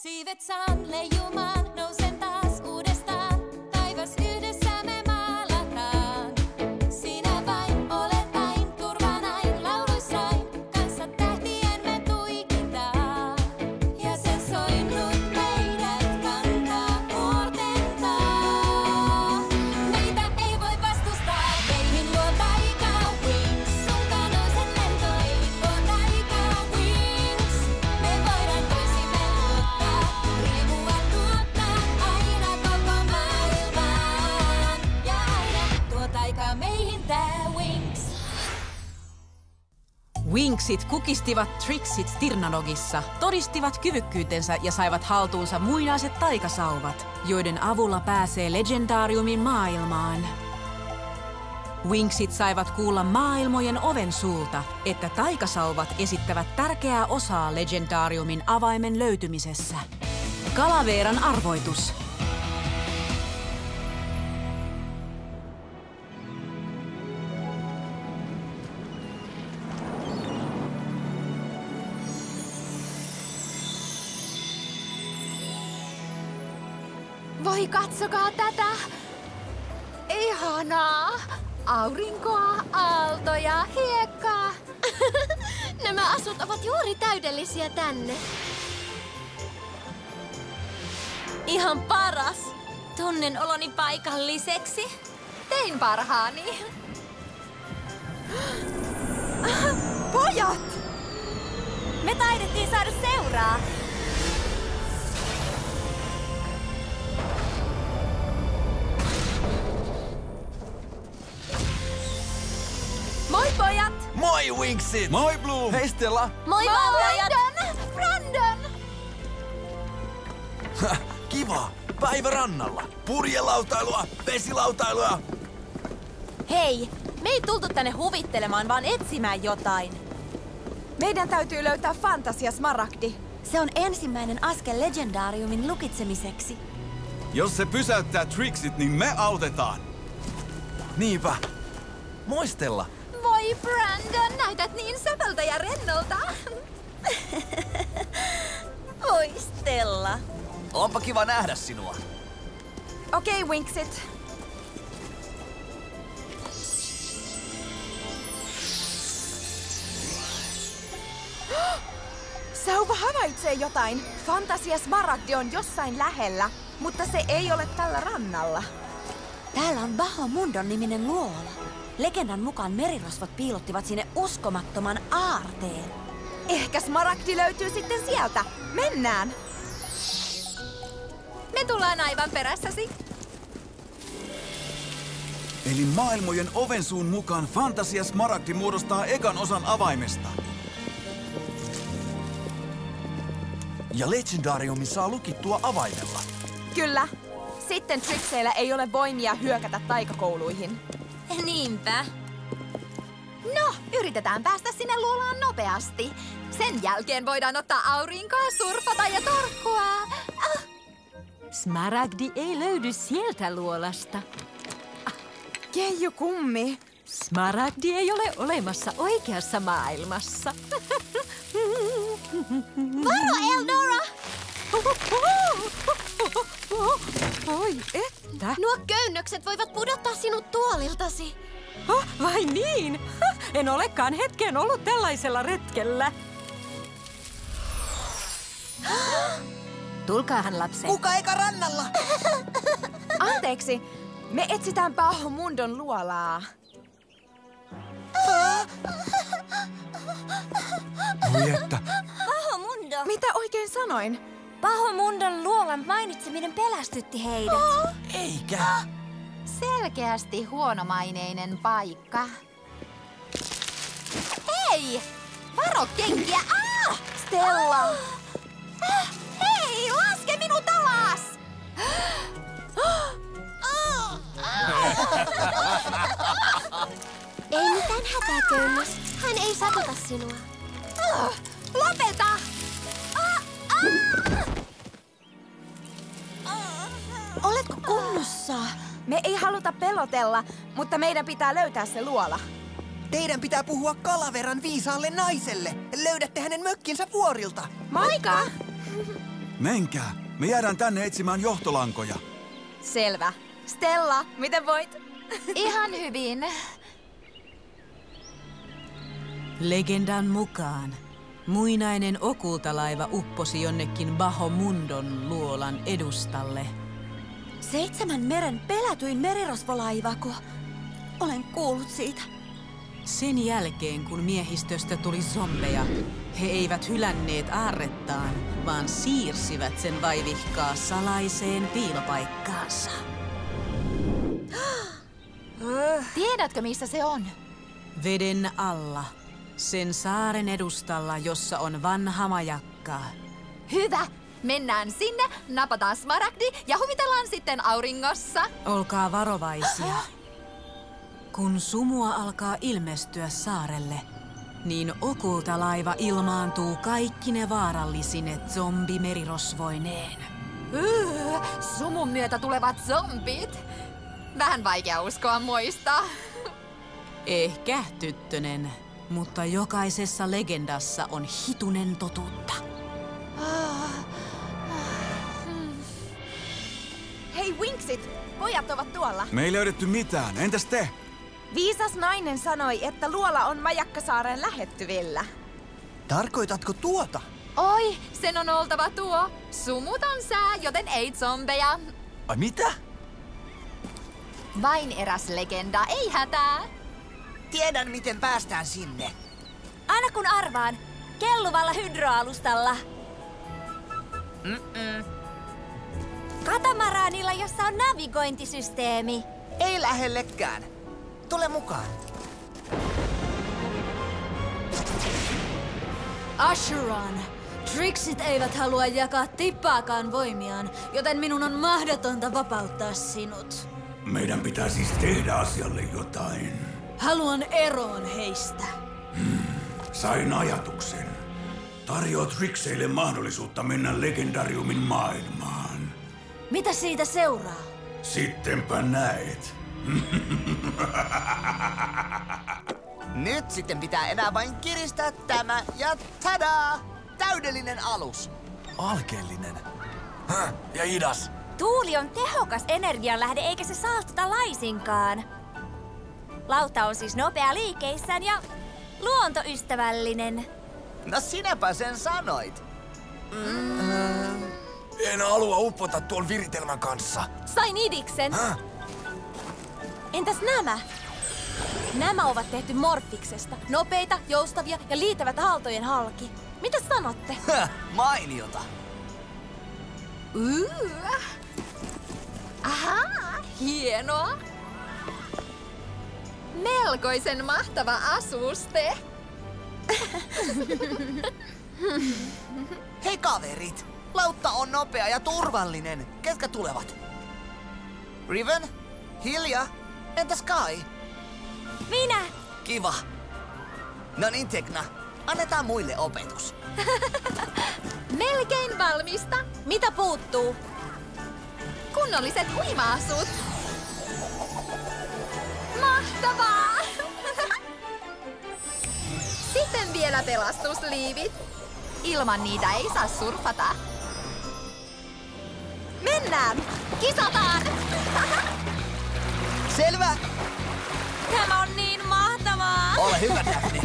Saan leijumaan, nousen taas uudestaan. Wingsit kukistivat Trixit Stirnanogissa, todistivat kyvykkyytensä ja saivat haltuunsa muinaiset taikasauvat, joiden avulla pääsee legendaariumin maailmaan. Wingsit saivat kuulla maailmojen oven suulta, että taikasauvat esittävät tärkeää osaa legendaariumin avaimen löytymisessä. Kalaveeran arvoitus. Voi katsokaa tätä! Ihanaa! Aurinkoa, aaltoja, hiekkaa. Nämä asut ovat juuri täydellisiä tänne. Ihan paras. Tunnen oloni paikalliseksi. Tein parhaani. Pojat! Me taidettiin saada seuraa. Moi Wingsit! Moi Bloom! Hei Stella! Moi pojat! Brandon! Brandon! Kiva! Päivä rannalla! Purjelautailua, vesilautailua! Hei, me ei tultu tänne huvittelemaan, vaan etsimään jotain. Meidän täytyy löytää Fantasia Smaragdi. Se on ensimmäinen askel legendaariumin lukitsemiseksi. Jos se pysäyttää Trixit, niin me autetaan. Niinpä! Moi Moi Brandon, näytät niin söpöltä ja rennolta. Oi Stella. Onpa kiva nähdä sinua. Okei, okay, Winksit. Sauva havaitsee jotain. Fantasia Smaragdi on jossain lähellä, mutta se ei ole tällä rannalla. Täällä on Bahomundon niminen luola. Legendan mukaan merirosvot piilottivat sinne uskomattoman aarteen. Ehkä Smaragdi löytyy sitten sieltä. Mennään! Me tullaan aivan perässäsi. Eli maailmojen ovensuun mukaan Fantasia Smaragdi muodostaa ekan osan avaimesta. Ja Legendariumin saa lukittua avaimella. Kyllä. Sitten Trixeillä ei ole voimia hyökätä taikakouluihin. Niinpä. No, yritetään päästä sinne luolaan nopeasti. Sen jälkeen voidaan ottaa aurinkoa, surfata ja torkkua. Ah, Smaragdi ei löydy sieltä luolasta. Keiju kummi. Smaragdi ei ole olemassa oikeassa maailmassa. Varo, Eldora! Oi, että? Nuo köynnökset voivat pudottaa sinut tuoliltasi. Oh, vai niin? En olekaan hetken ollut tällaisella retkellä. Tulkaahan lapset. Kuka eka rannalla? Anteeksi, me etsitään Bahomundon luolaa. Voi että, Pahomundo. Mitä oikein sanoin? Pahomundon luolan mainitseminen pelästytti heidät. Eikä! Selkeästi huonomaineinen paikka. Hei! Varo kenkiä! Ah! Stella! Ah, Hei, laske minut alas! Ei mitään hätää, köynnös. Hän ei satuta sinua. Lopeta! Ah, ah! Oletko kunnossa? Me ei haluta pelotella, mutta meidän pitää löytää se luola. Teidän pitää puhua Kalaveran viisaalle naiselle. Löydätte hänen mökkinsä vuorilta. Moikka! Menkää. Me jäädään tänne etsimään johtolankoja. Selvä. Stella, miten voit? Ihan hyvin. Legendan mukaan muinainen okultalaiva upposi jonnekin Bahomundon luolan edustalle. Seitsemän meren pelätyin merirosvolaivako. Olen kuullut siitä. Sen jälkeen, kun miehistöstä tuli zombeja, he eivät hylänneet aarrettaan, vaan siirsivät sen vaivihkaa salaiseen piilopaikkaansa. Tiedätkö, missä se on? Veden alla, sen saaren edustalla, jossa on vanha majakka. Hyvä. Mennään sinne, napataan smaragdi ja huvitellaan sitten auringossa. Olkaa varovaisia. Kun sumua alkaa ilmestyä saarelle, niin okulta laiva ilmaantuu kaikki ne vaarallisine zombimerirosvoineen. Yh, sumun myötä tulevat zombit. Vähän vaikea uskoa muista. Ehkä, tyttönen, mutta jokaisessa legendassa on hitunen totuutta. Hei Winksit, pojat ovat tuolla. Me ei löydetty mitään. Entäs te? Viisas nainen sanoi, että luola on Majakkasaaren lähettyvillä. Tarkoitatko tuota? Oi, sen on oltava tuo. Sumuton sää, joten ei zombeja. Ai mitä? Vain eräs legenda, ei hätää. Tiedän, miten päästään sinne. Aina kun arvaan, kelluvalla hydroalustalla. Katamaraanilla, jossa on navigointisysteemi. Ei lähellekään. Tule mukaan. Asheron! Trixit eivät halua jakaa tippaakaan voimiaan, joten minun on mahdotonta vapauttaa sinut. Meidän pitää siis tehdä asialle jotain. Haluan eroon heistä. Sain ajatuksen. Tarjoa Trixeille mahdollisuutta mennä legendariumin maailmaan. Mitä siitä seuraa? Sittenpä näet. Nyt sitten pitää enää vain kiristää tämä ja tadaa! Täydellinen alus. Alkeellinen. Häh, ja hidas. Tuuli on tehokas energianlähde eikä se saastuta laisinkaan. Lauta on siis nopea liikeissään ja luontoystävällinen. No sinäpä sen sanoit. En halua uppota tuon viritelmän kanssa. Sain idiksen. Häh? Entäs nämä? Nämä ovat tehty morfiksesta. Nopeita, joustavia ja liitävät aaltojen halki. Mitä sanotte? Häh, Mainiota. Uh. Ahaa, hienoa. Melkoisen mahtava asuste. Hei kaverit! Lautta on nopea ja turvallinen. Ketkä tulevat? Riven? Hilja? Entä Sky? Minä! Kiva. No niin, Tekna. Annetaan muille opetus. Melkein valmista. Mitä puuttuu? Kunnolliset uima-asut. Mahtavaa! Vielä pelastusliivit. Ilman niitä ei saa surfata. Mennään! Kisataan! Selvä! Tämä on niin mahtavaa! Ole hyvä, Daphne.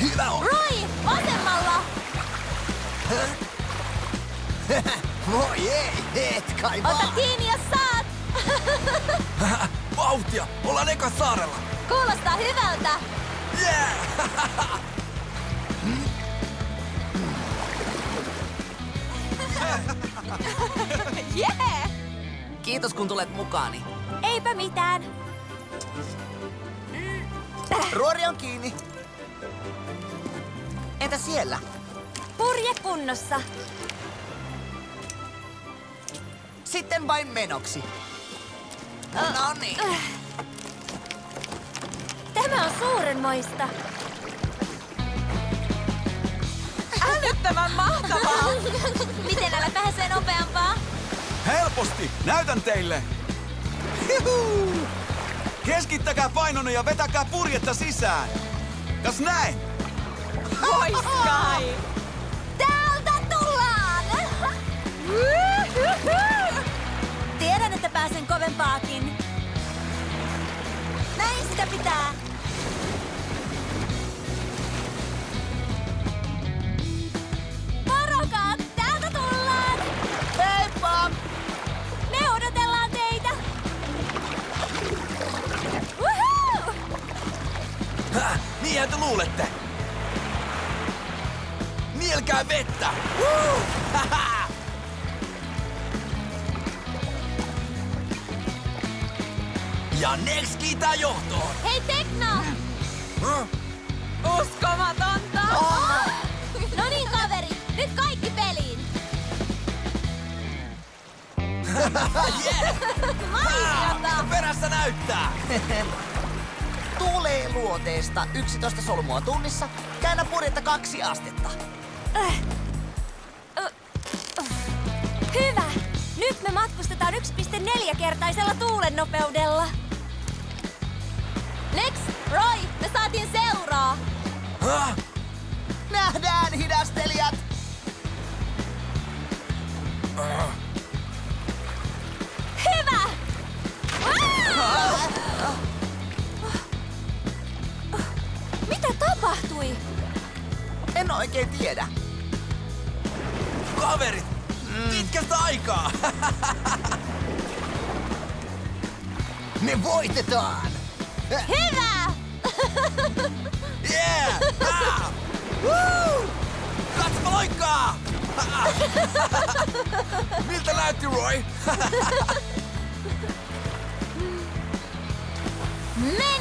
Hyvä on. Roy, vasemmalla! Voi ei, et kai Ota vaan. kiinni, jos saat! Vauhtia! Ollaan eka saarella! Kuulostaa hyvältä! Yeah! Kiitos kun tulet mukaani. Eipä mitään. Ruori on kiinni. Entä siellä? Purje kunnossa. Sitten vain menoksi. No niin. Tämä on suurenmoista. Älyttömän mahtavaa! Miten älä pääsee nopeampaa? Helposti! Näytän teille! Juhu! Keskittäkää painonne ja vetäkää purjetta sisään! Kas näin? Voi Sky! Täältä tullaan! Tiedän, että pääsen kovempaakin. Näin sitä pitää! Luulette? Nielkää vettä! Woo! Ja Nex kiitää johtoon! Hei Tekno! Huh? Uskomatonta! No niin kaveri, nyt kaikki peliin! yeah! Mainiota! Perässä näyttää! Tuulee luoteesta 11 solmua tunnissa. Käännä purjetta kaksi astetta. Hyvä! Nyt me matkustetaan 1,4-kertaisella tuulen nopeudella. Lex, Roy, me saatiin seuraa! Huh? Nähdään, hidastelijat! Tapahtui? En oikein tiedä. Kaverit! Pitkästä aikaa! Me voitetaan! Hyvä! Yeah! Ah! Woo! Katsopa loikkaa! Miltä näytti, Roy? Menoksi!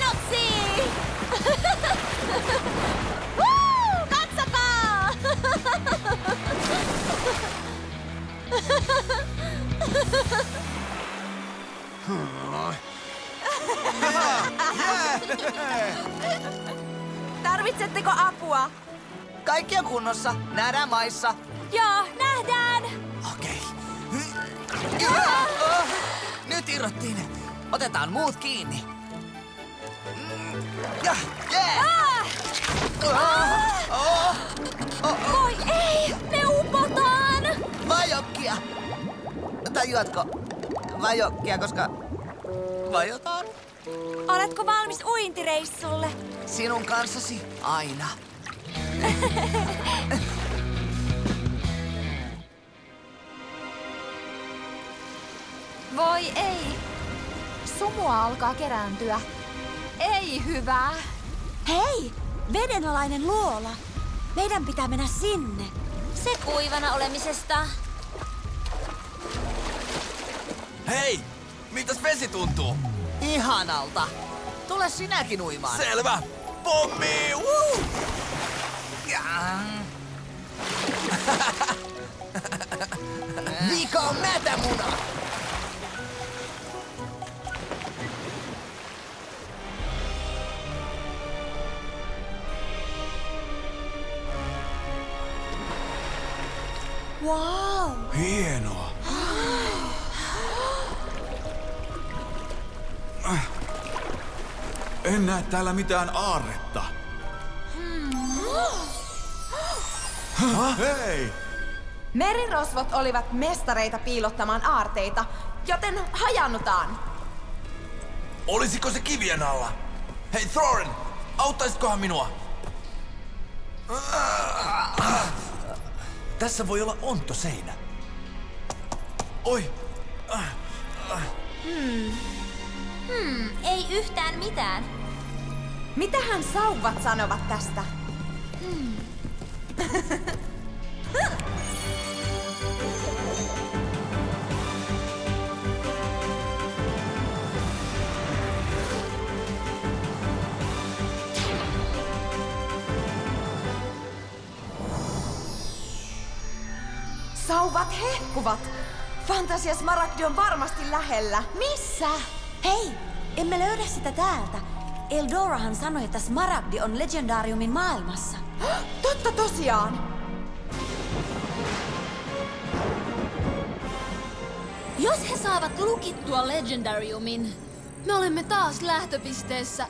Woo! Katsokaa! Tarvitsetteko apua? Kaikki on kunnossa. Nähdään maissa. Joo, nähdään! Okei. Okay. Nyt irrottiin. Otetaan muut kiinni. Mm. Ja, yeah. Voi ei! Me upotaan! Vajokkia! Tajuatko? Vajokkia, koska... Vajotaan? Oletko valmis uintireissulle? Sinun kanssasi aina. Voi ei. Sumua alkaa kerääntyä. Ei hyvä. Hei! Vedenalainen luola. Meidän pitää mennä sinne. Se kuivana olemisesta. Hei! Mitäs vesi tuntuu? Ihanalta. Tule sinäkin uimaan. Selvä! Pommi! Woo! Vika on mätämuna! En näe täällä mitään aarretta. Hei! Merirosvot olivat mestareita piilottamaan aarteita, joten hajannutaan. Olisiko se kivien alla? Hei Thorin! Auttaisitkohan minua? Tässä voi olla onto seinä. Oi! Hmm, ei yhtään mitään. Mitähän sauvat sanovat tästä? Sauvat hehkuvat! Fantasias Maragdi on varmasti lähellä. Missä? Hei! Emme löydä sitä täältä. Eldorahan sanoi, että Smaragdi on legendaariumin maailmassa. Totta tosiaan! Jos he saavat lukittua Legendariumin, me olemme taas lähtöpisteessä.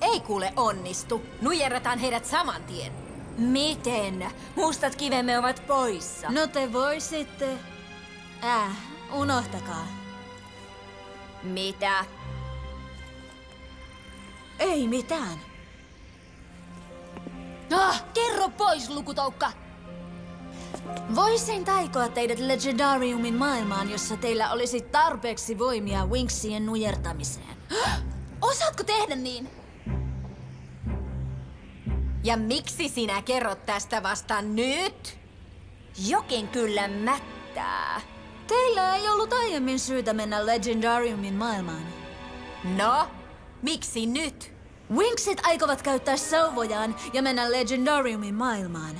Ei kuule onnistu. Nujerrataan heidät saman tien. Miten? Mustat kivemme ovat poissa. No te voisitte... Äh, unohtakaa. Mitä? Ei mitään. Ah, kerro pois, lukutoukka! Voisin taikoa teidät Legendariumin maailmaan, jossa teillä olisi tarpeeksi voimia Winksien nujertamiseen. Osaatko tehdä niin? Ja miksi sinä kerrot tästä vasta nyt? Jokin kyllä mättää. Teillä ei ollut aiemmin syytä mennä Legendariumin maailmaan. No, miksi nyt? Winksit aikovat käyttää sauvojaan ja mennä Legendariumin maailmaan.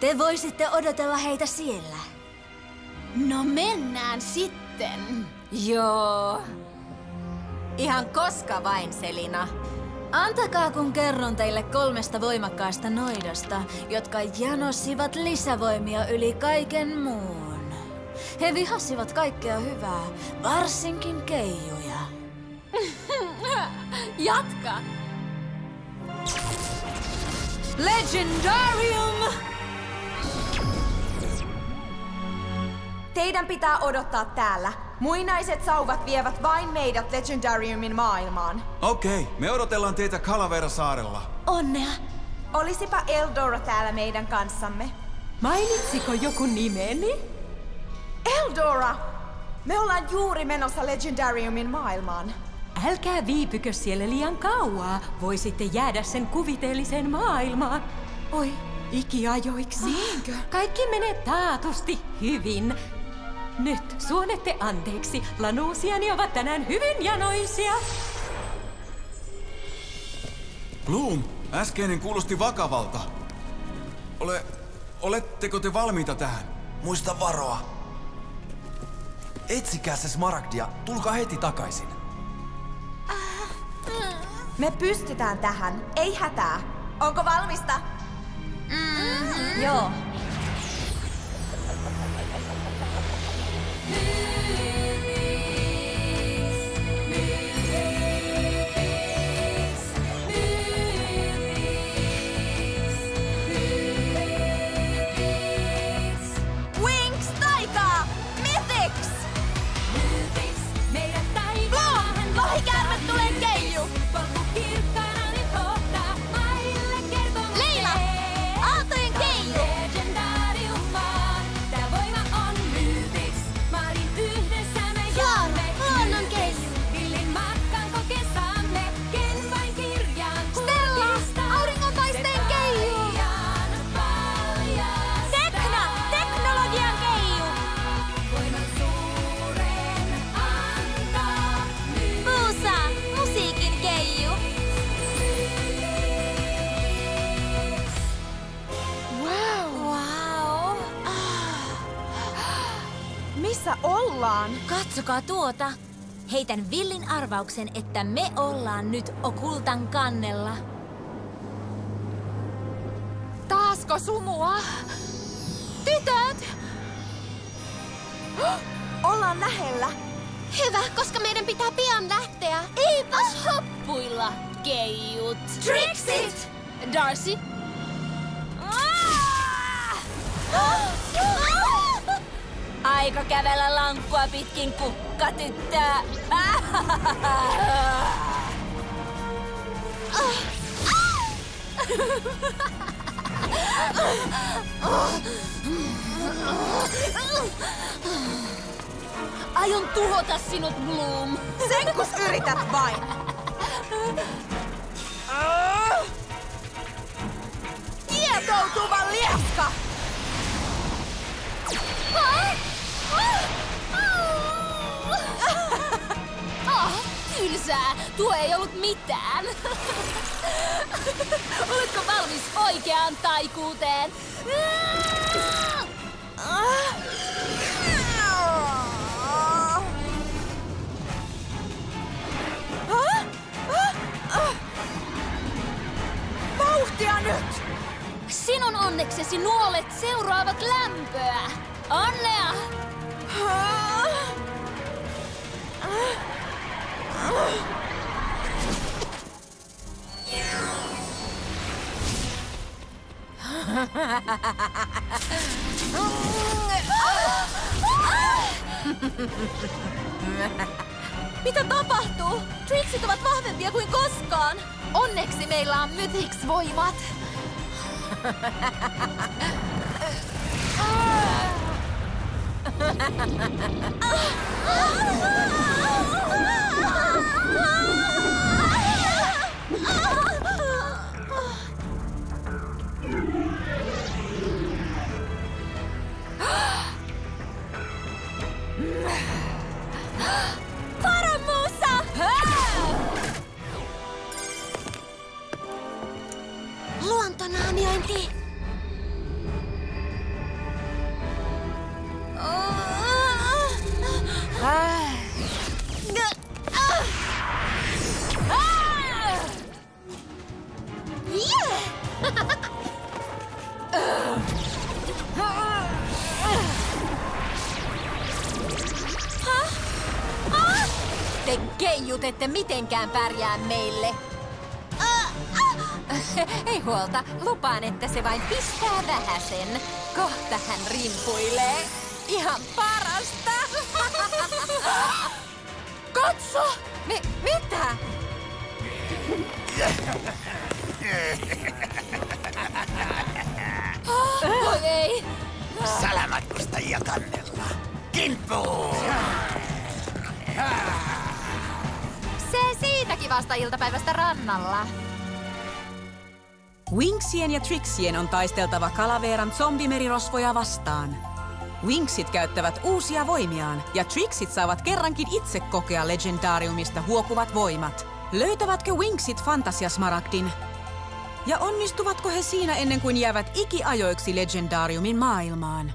Te voisitte odotella heitä siellä. No mennään sitten. Joo. Ihan koska vain, Selina. Antakaa kun kerron teille kolmesta voimakkaasta noidasta, jotka janosivat lisävoimia yli kaiken muun. He vihasivat kaikkea hyvää, varsinkin keijuja. Jatka! Legendarium! Teidän pitää odottaa täällä. Muinaiset sauvat vievät vain meidät Legendariumin maailmaan. Okei, me odotellaan teitä Calavera-saarella. Onnea! Olisipa Eldora täällä meidän kanssamme. Mainitsiko joku nimeni? Eldora! Me ollaan juuri menossa Legendariumin maailmaan. Älkää viipykö siellä liian kauaa. Voisitte jäädä sen kuviteelliseen maailmaan. Oi, ikiajoiksi. Niinkö? Kaikki menee taatusti hyvin. Nyt suonette anteeksi. Lanuusiani ovat tänään hyvin janoisia. Bloom, äskeinen kuulosti vakavalta. Ole... Oletteko te valmiita tähän? Muista varoa. Etsikää se Smaragdia. Tulkaa heti takaisin. Me pystytään tähän. Ei hätää. Onko valmista? Mm-hmm. Joo. Ollaan? Katsokaa tuota. Heitän villin arvauksen, että me ollaan nyt Okultan kannella. Taasko sumua? Tytöt! Ollaan lähellä. Hyvä, koska meidän pitää pian lähteä. Eipäs hoppuilla, keijut. Trixit! Darcy? Aika kävellä lankkua pitkin kukkatyttöä. Aion tuhota sinut, Bloom. Sen kus yrität vain. Kietoutuva lieska! Ah, tylsää. Tuo ei ollut mitään. Oletko valmis oikeaan taikuuteen? Vauhtia nyt! Sinun onneksesi nuolet seuraavat lämpöä. Onnea! Mitä tapahtuu? Trixit ovat vahvempia kuin koskaan. Onneksi meillä on Ah! Leijut ette mitenkään pärjää meille. Ei huolta, lupaan, että se vain pistää vähäsen. Kohta hän rimpuilee. Ihan parasta! Katso! Mi- mitä? Voi ei! Salamatkustajia kannella. Kimppuun! Kivasta iltapäivästä rannalla. Wingsien ja Trixien on taisteltava Kalaveeran zombimerirosvoja vastaan. Wingsit käyttävät uusia voimiaan ja Trixit saavat kerrankin itse kokea legendariumista huokuvat voimat. Löytävätkö Wingsit fantasiasmaragdin? Ja onnistuvatko he siinä ennen kuin jäävät ikiajoiksi legendariumin maailmaan?